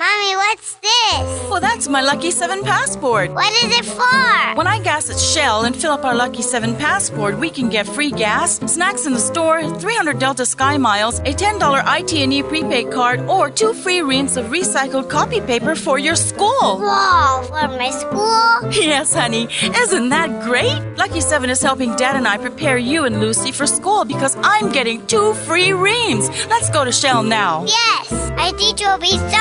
Mommy, what's this? Well, that's my Lucky 7 passport. What is it for? When I gas at Shell and fill up our Lucky 7 passport, we can get free gas, snacks in the store, 300 Delta Sky Miles, a $10 IT&E prepaid card, or two free reams of recycled copy paper for your school. Wow, for my school? Yes, honey. Isn't that great? Lucky 7 is helping Dad and I prepare you and Lucy for school because I'm getting two free reams. Let's go to Shell now. Yes, my teacher will be so?